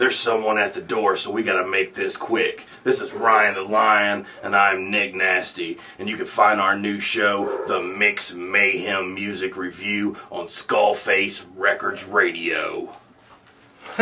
there's someone at the door, so we gotta make this quick. This is Ryan the Lion, and I'm Nick Nasty, and you can find our new show, The Mix Mayhem Music Review, on Skullface Records Radio.